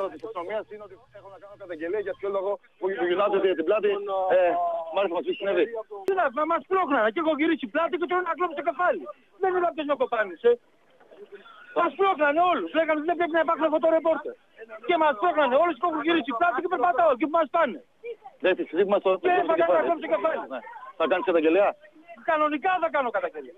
άρθρα της αστυνομίας είναι ότι έχω να κάνω καταγγελία για ποιο λόγο που γυρνάτε την πλάτη. Ε, μάλιστα μας πει συνέβη. Τι να μα μας πρόχνανα και έχω γυρίσει πλάτη και τώρα να κλώψω το κεφάλι. Δεν είναι αυτός να κοπάνησε. Μας πρόχνανε όλους. Λέγανε ότι δεν πρέπει να υπάρχουν φωτορεπόρτερ. Και μας πρόχνανε όλους και έχω γυρίσει πλάτη και περπατάω και που μας πάνε. Δεν τη στιγμή μας το Και το κεφάλι. να κλώψω το κεφάλι. Ναι. Θα κάνεις καταγγελία; Κανονικά θα κάνω καταγγελία.